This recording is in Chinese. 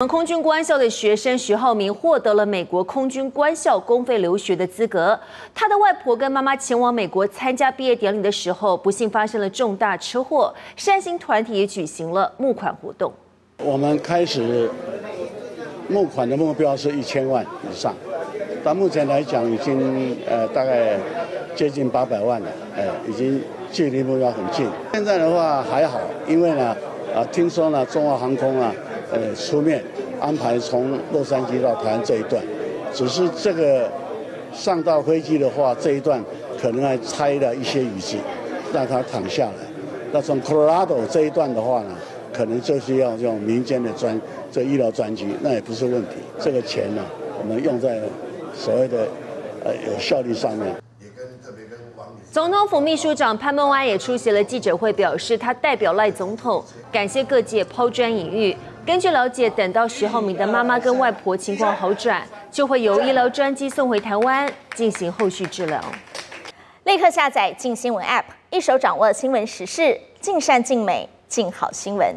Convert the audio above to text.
我们空军官校的学生徐浩明获得了美国空军官校公费留学的资格。他的外婆跟妈妈前往美国参加毕业典礼的时候，不幸发生了重大车祸。善心团体也举行了募款活动。我们开始募款的目标是一千万以上，到目前来讲已经呃大概接近八百万了，呃已经距离目标很近。现在的话还好，因为呢啊听说呢中华航空啊。呃，出面安排从洛杉矶到台湾这一段，只是这个上到飞机的话，这一段可能还拆了一些椅子，让他躺下来。那从 Colorado 这一段的话呢，可能就是要用民间的专这医疗专机，那也不是问题。这个钱呢，我们用在所谓的呃有效率上面。总统府秘书长潘孟安也出席了记者会，表示他代表赖总统感谢各界抛砖引玉。根据了解，等到徐浩明的妈妈跟外婆情况好转，就会由医疗专机送回台湾进行后续治疗。立刻下载“静新闻 ”App，一手掌握新闻时事，尽善尽美，尽好新闻。